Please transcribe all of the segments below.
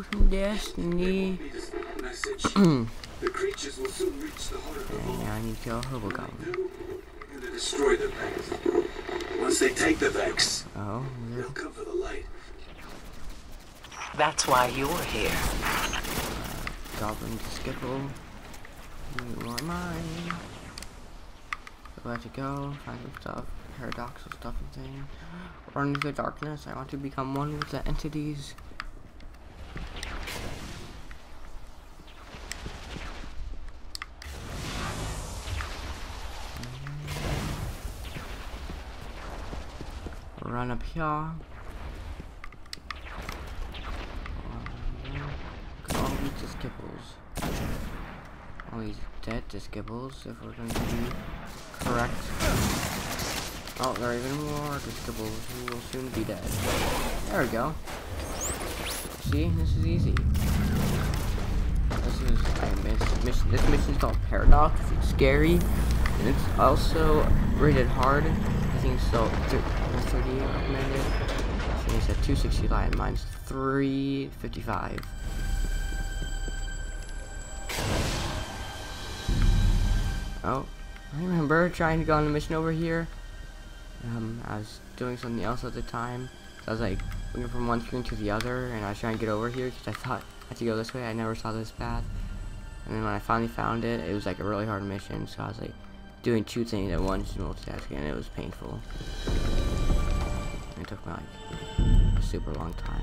Oh, destiny. Need a small message. Hmm. the creatures will soon reach the heart of And now I need to kill Hobogum. And to destroy the Vex. Once they take the Vex, Oh, they'll come for the light. That's why you're here. Goblin Skipple. You are mine. So let you go, find some stuff, paradoxal stuff and things. Run into the darkness. I want to become one with the entities. Um, All these Skipples. All these dead Skipples, if we're going to be correct. Oh, there are even more Skipples who will soon be dead. There we go. See, this is easy. This is I miss mission. This mission is called Paradox. It's scary, and it's also rated hard. Think so. thir- 30 recommended. So he said 260 light. Mine's 355. Oh, I remember trying to go on a mission over here. Um, I was doing something else at the time. So I was like looking from one screen to the other, and I was trying to get over here because I thought I had to go this way. I never saw this path. And then when I finally found it, it was like a really hard mission. So I was like doing two things at once, multitasking, and it was painful. It took me like a super long time.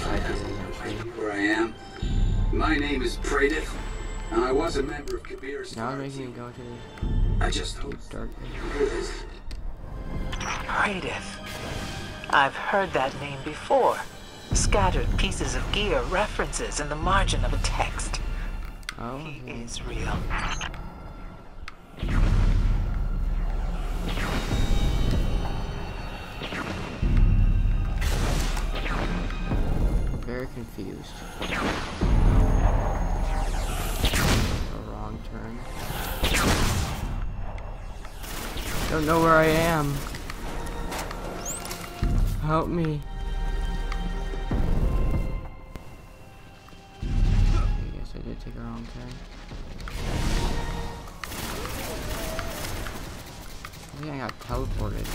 So I did it eventually. Where I am. My name is Praedyth, and I was a member of Kabr's Now Star it's making me go to I just hope deep dark. this. Praedyth. I've heard that name before. Scattered pieces of gear references in the margin of a text. Oh, He yeah. is real. Very confused. A wrong turn. Don't know where I am. Help me. I guess I did take a wrong turn. I think I got teleported.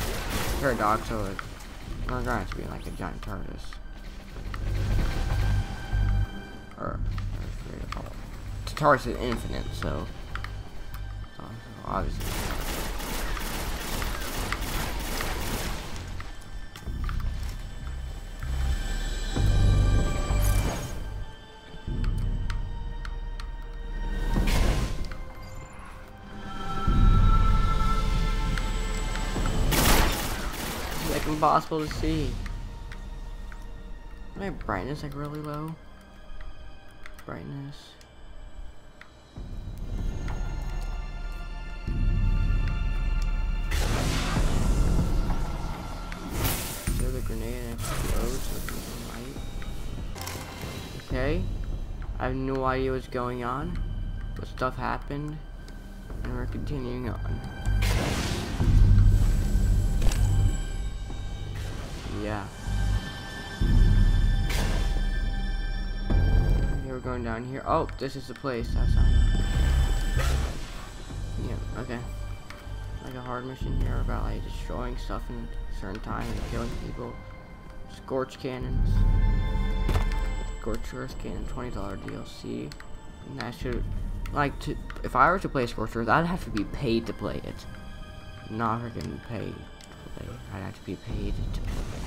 Paradoxal. We're going to be like a giant TARDIS. Or. Tartarus is infinite, so. so obviously. It's like impossible to see. My brightness like really low. Brightness. Throw the grenade and explodes with light. Okay. I have no idea what's going on. But stuff happened. And we're continuing on. Yeah. Going down here. Oh, this is the place. Yeah. Okay. Like a hard mission here about like destroying stuff in a certain time and killing people. Scorch cannons. Scorch Earth cannon, twenty dollar DLC. And that should like to. If I were to play Scorch Earth, I'd have to be paid to play it. Not freaking paid to play. I'd have to be paid to play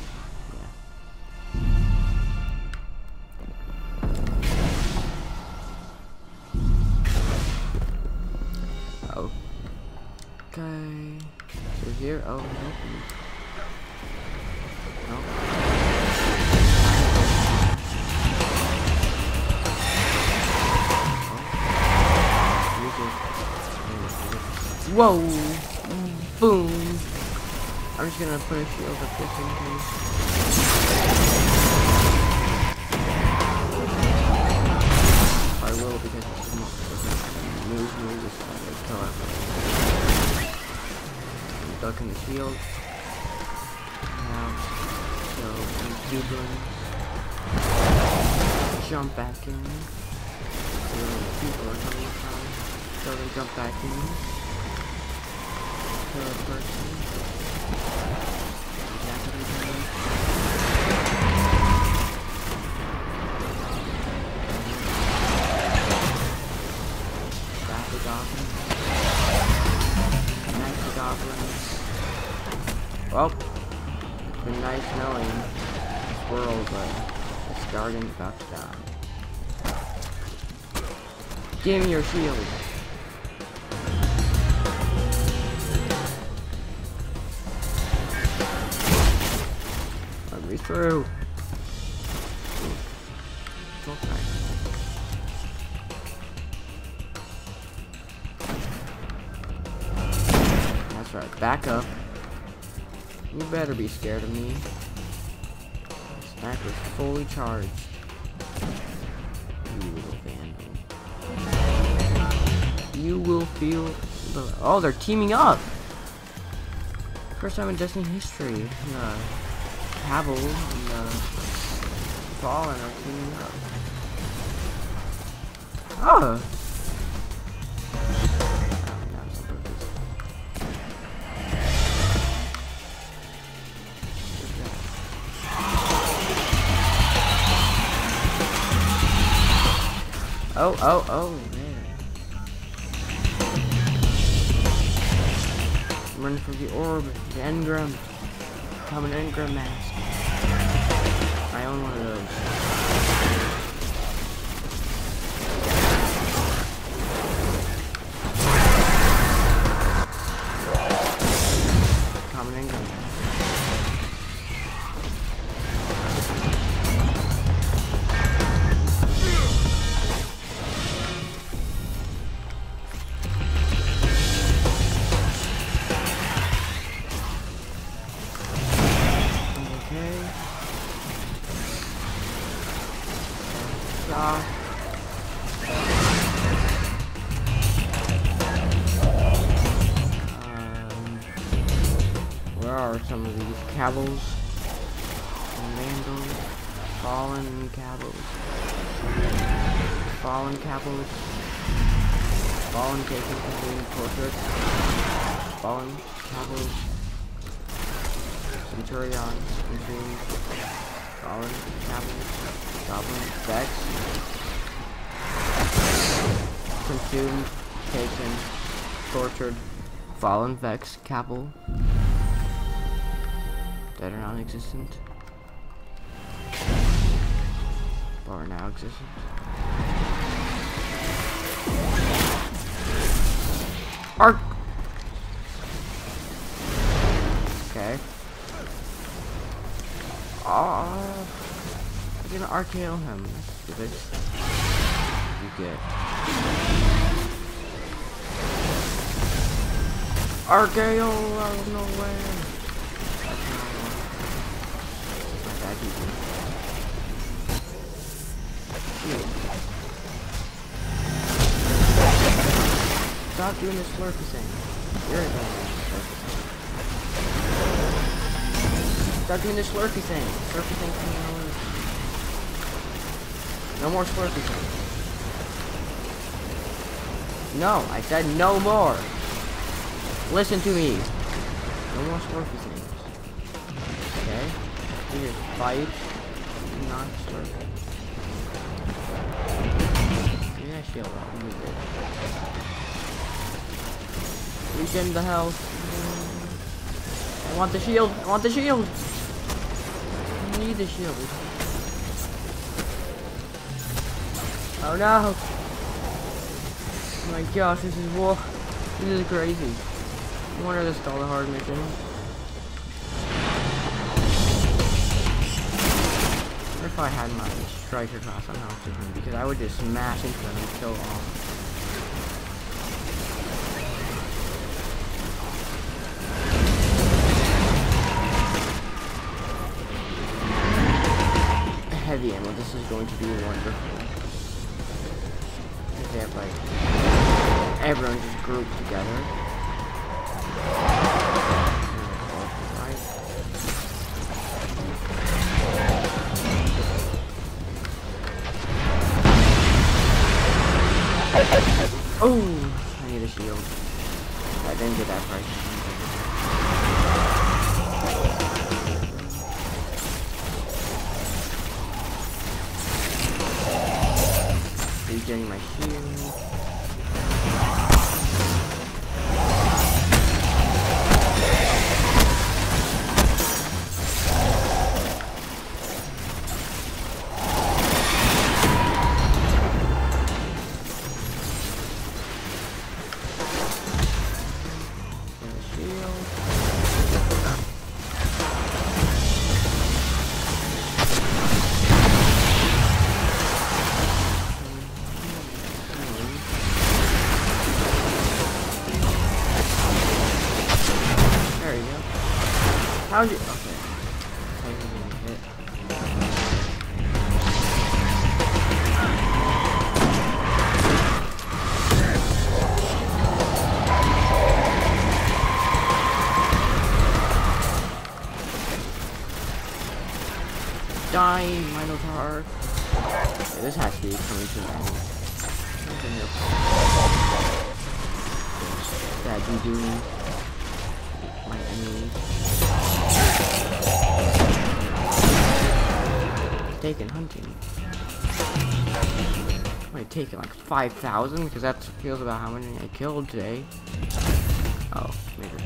Whoa! Boom! I'm just gonna put a shield up this in case. I will because it's move, move, this killer. Duck in the shield. Now, so, goblins. jump back in. The people are coming from. So they jump back in. A person. The goblins. Well, it's been nice knowing this world, but this garden's about to die. Give me your shield. Through. That's right. Back up. You better be scared of me. Sniper's fully charged. You little vandal. You will feel the. Oh, they're teaming up! First time in Destiny history. Cabal and uh, Fallen are teaming up. Oh! Oh. Oh, oh, oh, man. Run for the orb, the engram. Become an engram mask. I own one of those. Become an engram mask. Fallen cabals, fallen taken being tortured, fallen cabals. Centurion, Consumed, Fallen, Goblin, Goblin, Vex, Consumed, Taken, Tortured, Fallen, Vex, Cabal, Dead or non-existent, or now existent. Arc. Okay. Ah. Oh, I'm gonna RKO him. That's stupid. You good. RKO out of nowhere. That's my bad, you Stop doing this slurpy thing. You're doing this slurpy thing. Stop doing the slurpy thing. Slurpy thing coming over. No more slurpy thing. No, I said no more. Listen to me. No more slurpy things. Okay? Just fight, not slurpy. That shield up. You good. Regen the health. I want the shield. I want the shield. I need the shield. Oh no. Oh my gosh, this is war. This is crazy. Wonder this called a hard mission. If I had my striker class on oxygen? Because I would just smash into them and kill all. is going to do wonderful. They have like everyone just grouped together. Oh, I need a shield. I didn't get that price. And How'd you? Okay. Die, Minotaur. Okay, this has to be coming to an end. That you doing? My enemies. Taken hunting. I take like 5,000 because that feels about how many I killed today. Oh, maybe.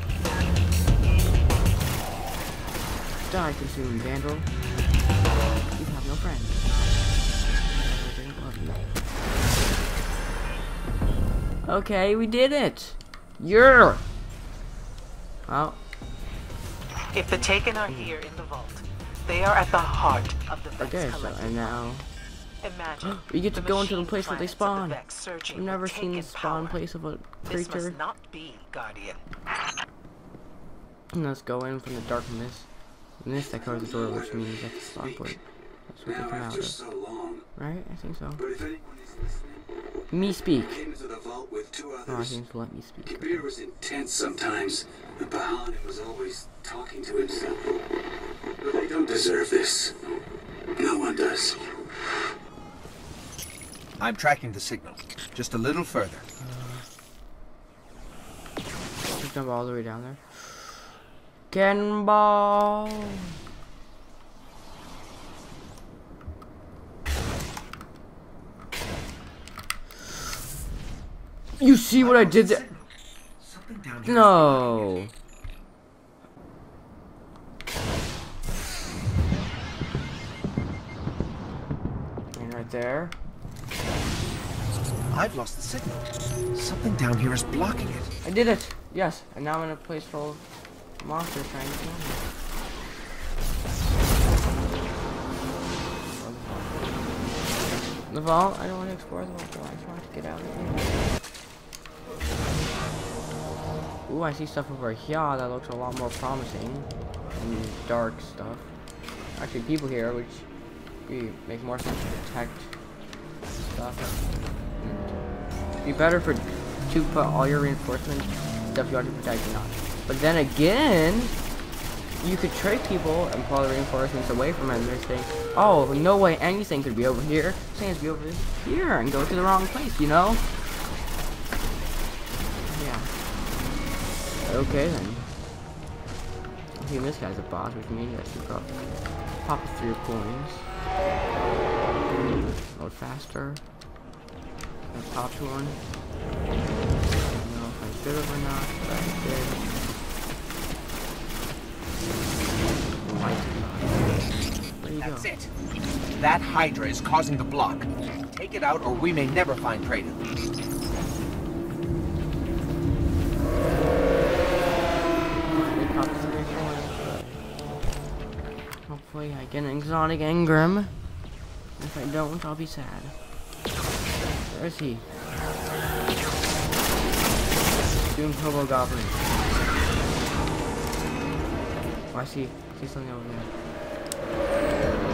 Die, consuming vandal. You have no friends. Okay, we did it. You're. Well, If the Taken are here in the vault, they are at the heart of the Vex okay, so collective and now Imagine we get to go into the place where they spawn. the Vex surging I've never seen the spawn power. place of a creature. This creature. must not be, Guardian. And let's go in from the dark mist. Mist that covers the door, which means that's the spawn point. That's what they come out of, right? I think so. But if anyone is listening, Me speak. I came into the vault with two Oh, I others. think let me speak. Kabr was intense sometimes, and Bahan was always talking to himself. But they don't deserve this. No one does. I'm tracking the signal. Just a little further. Uh, Just jump all the way down there. Cannonball. You see what I did there? Something down here. No. And right there. I've lost the signal. Something down here is blocking it. I did it. Yes. And now I'm in a place full of monsters trying to kill me. The vault? I don't want to explore the vault. I just want to get out of here. Ooh, I see stuff over here that looks a lot more promising. And dark stuff. Actually, people here, which be, make more sense to protect stuff. It'd be better for to put all your reinforcements stuff you want to protect or not. But then again, you could trick people and pull the reinforcements away from them. They're saying, "Oh, no way, anything could be over here. Things be over here," and go to the wrong place. You know? Yeah. Okay then. I think this guy's a boss, which means I should probably pop a few coins. Load faster. Let's pop one. I don't know if I should have or not, but I did. That's it. That Hydra is causing the block. Take it out or we may never find Kraden. Hopefully I get an exotic engram. If I don't, I'll be sad. Where is he? Doom Hobo Goblin. Oh, I see. I see something over there.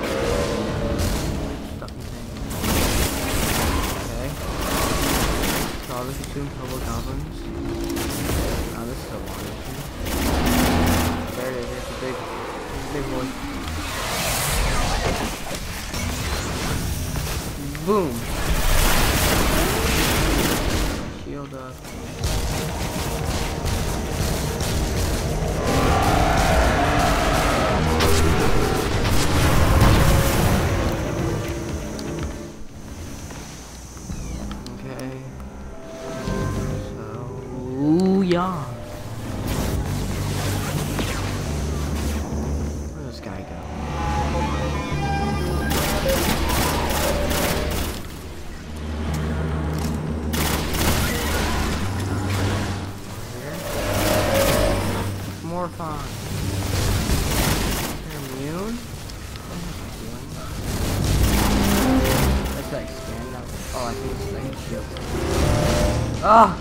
Ah!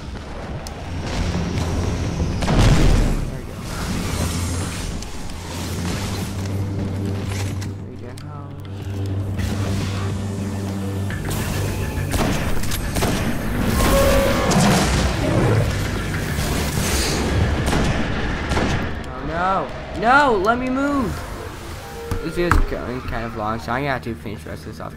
Oh no! No! Let me move! This video's going kind of long, so I'm gonna have to finish the rest of this off.